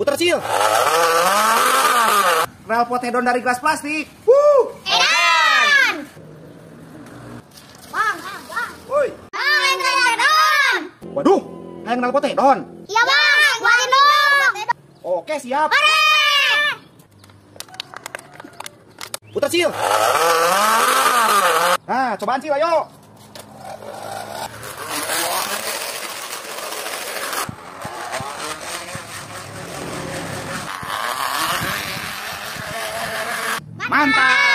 Putar Cil. Rel potedon dari gelas plastik. Wuh. Edan! Bang, bang. Woi. Bang, Edan! Waduh, kayak rel potedon. Iya bang, buatin dong! Oke, siap. Mari! Putar Cil. Nah, cobaan Cil, ayo. あ吧。